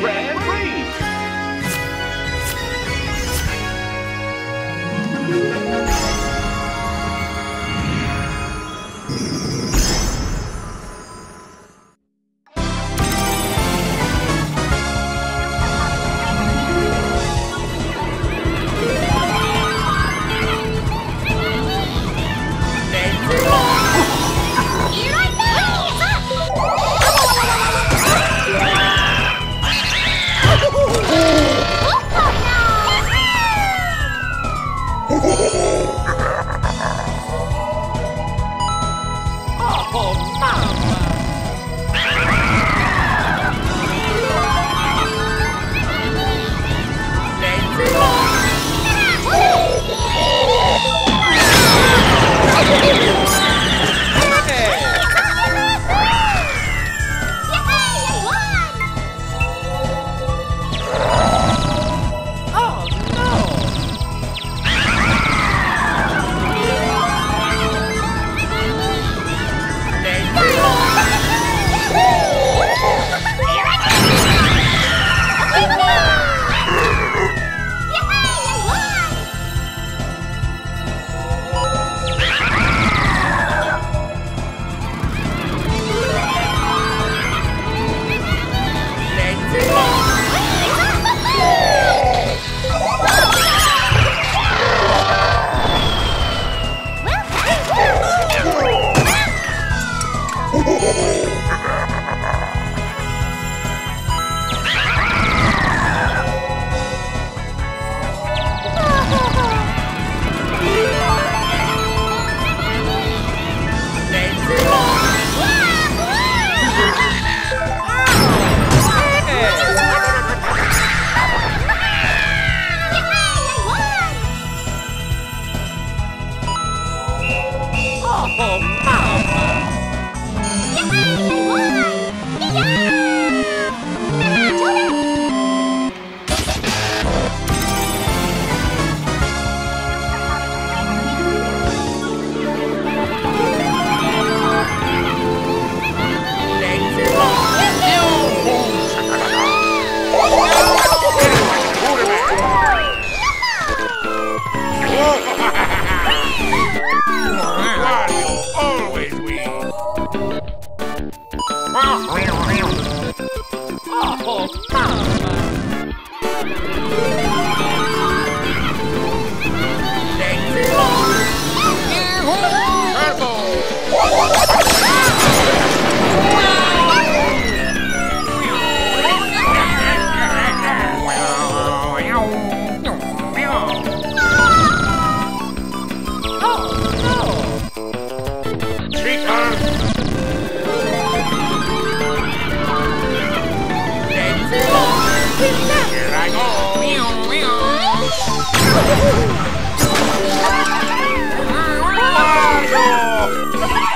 Grand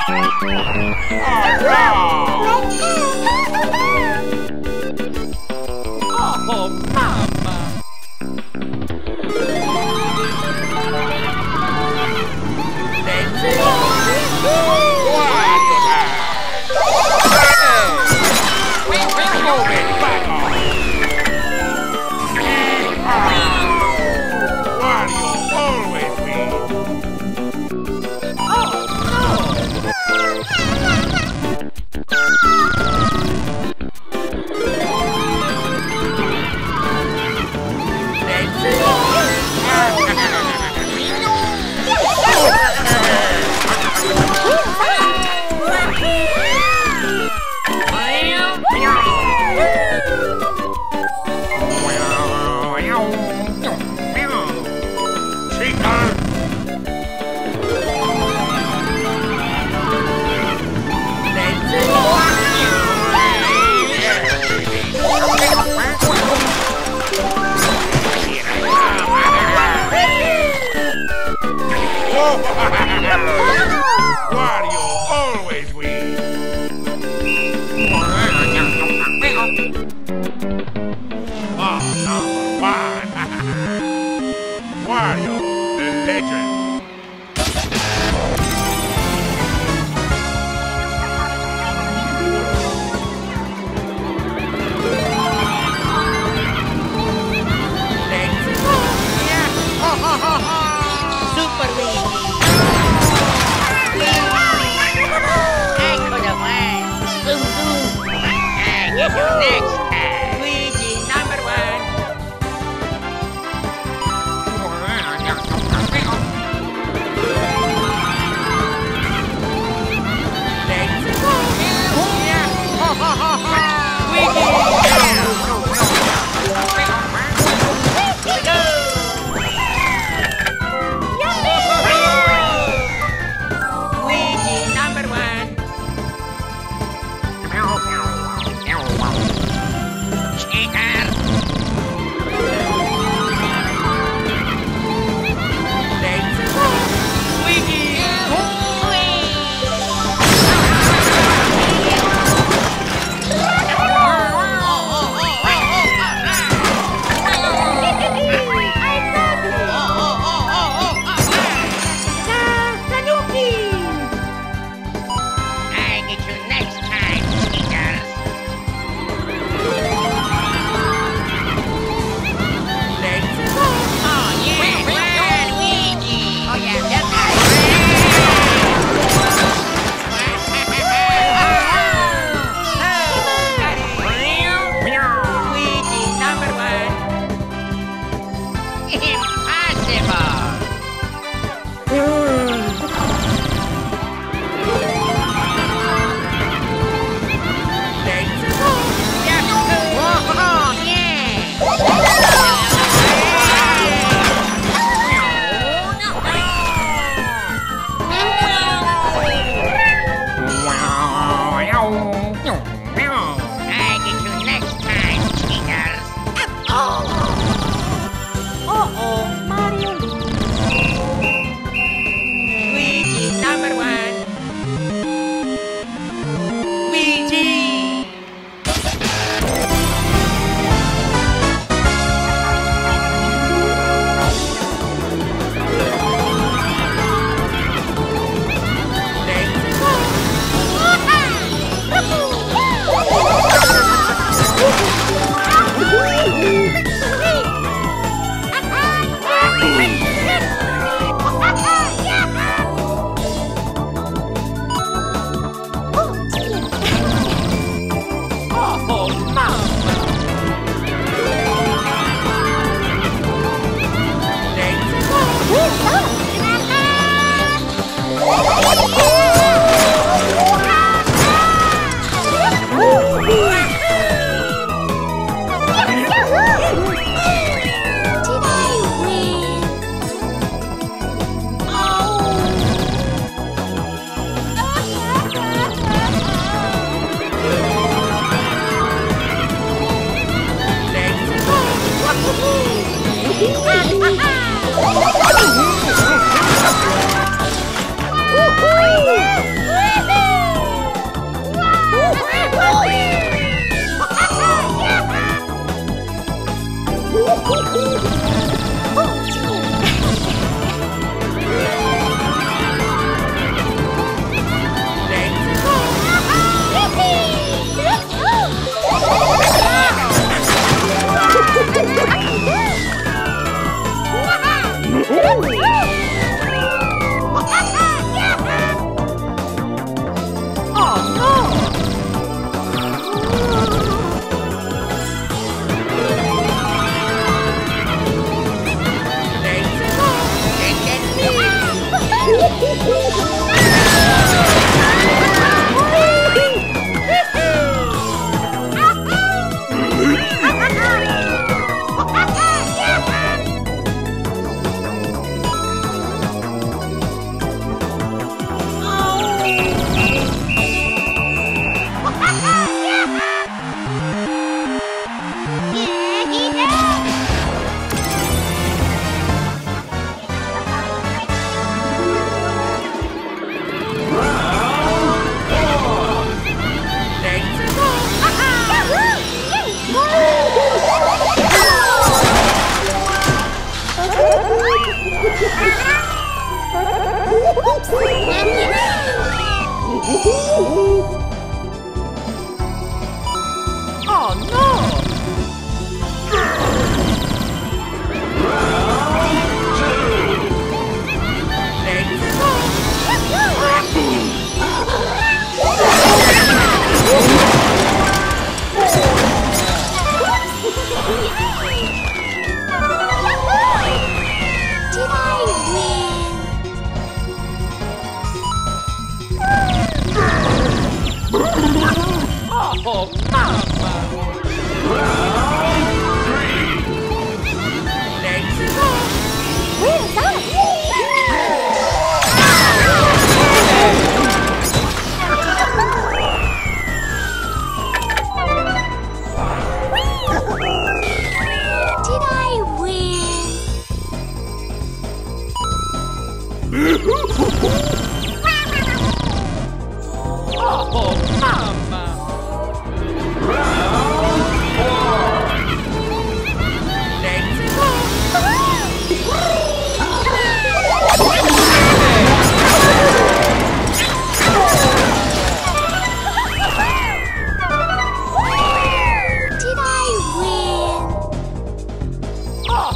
no.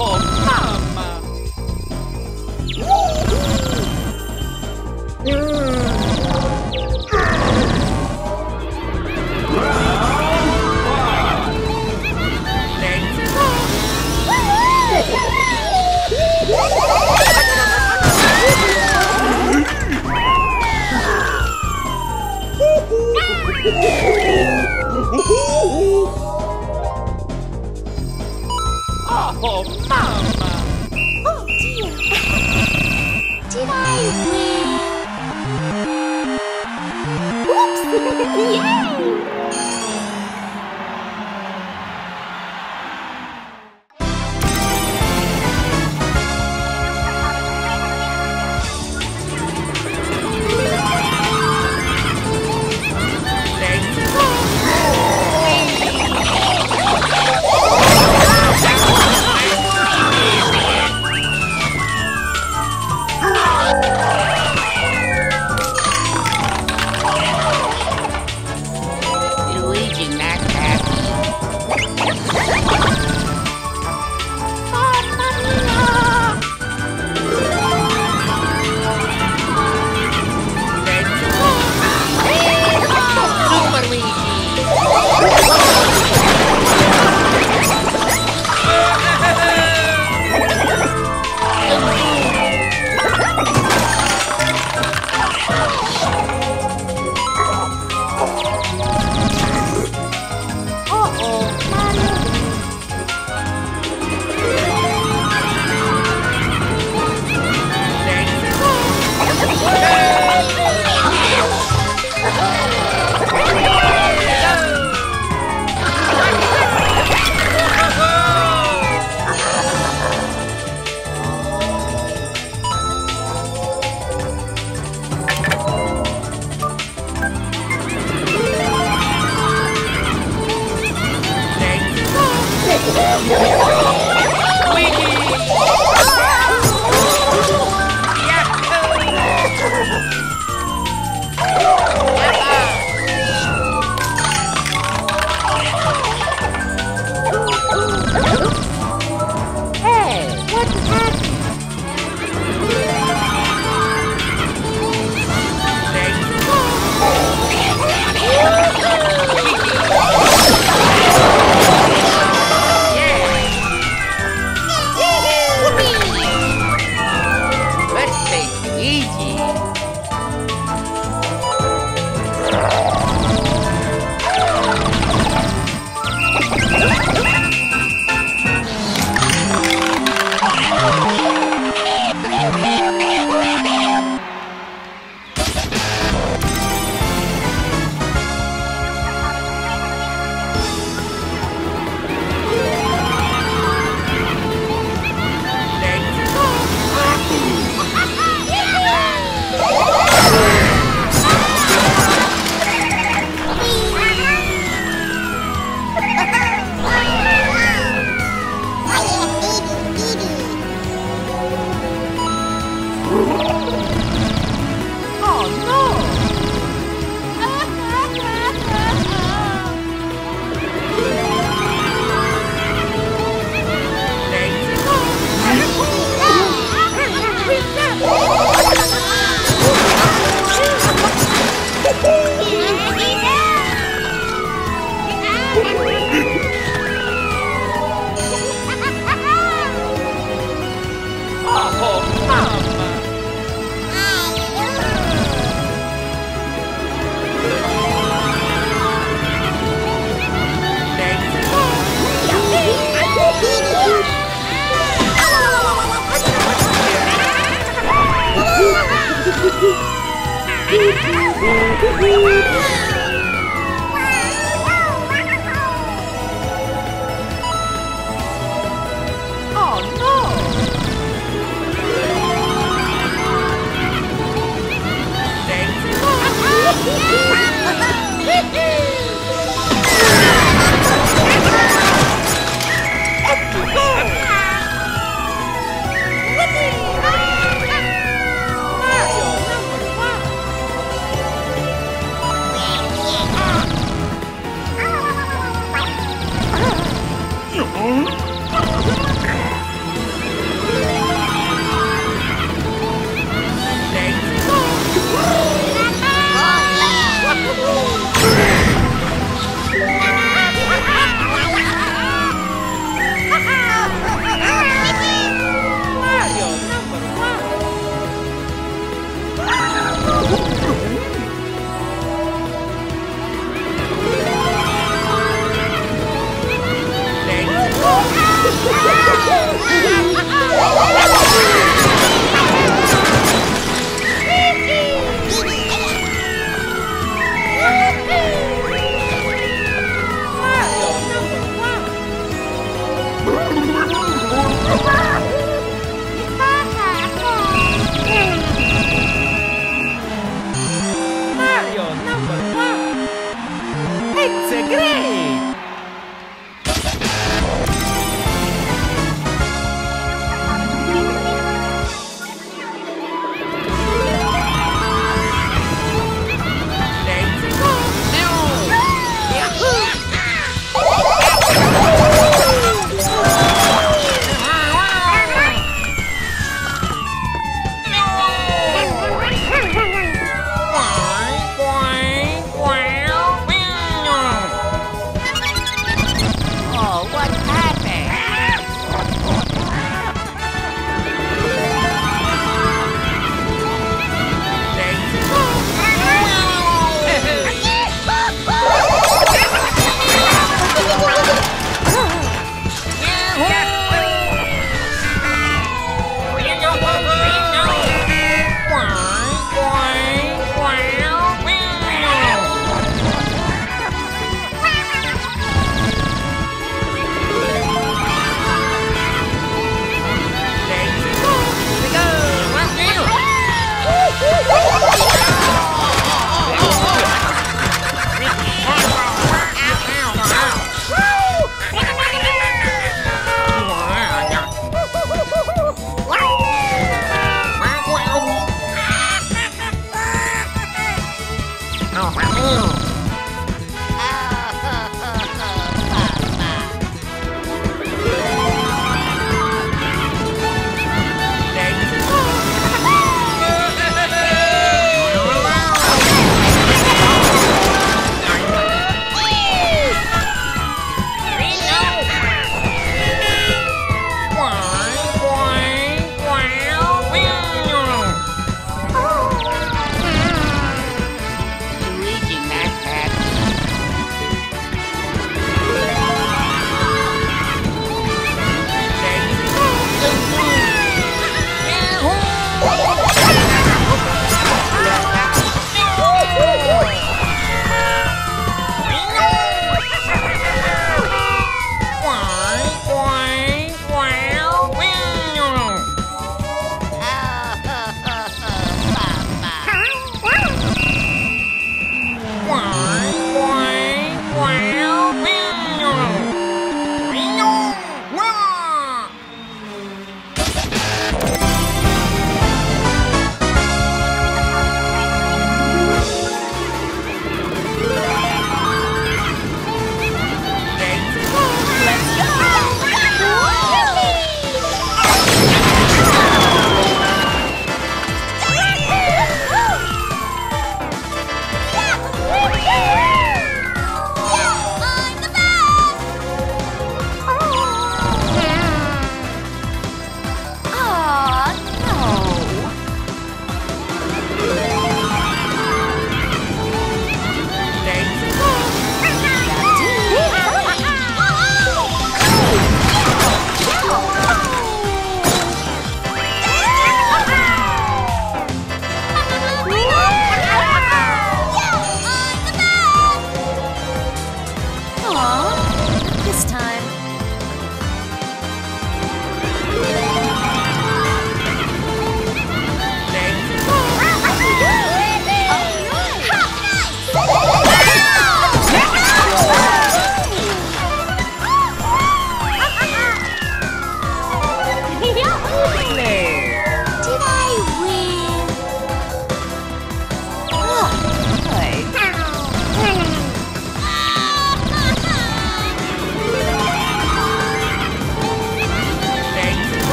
home. Yeah!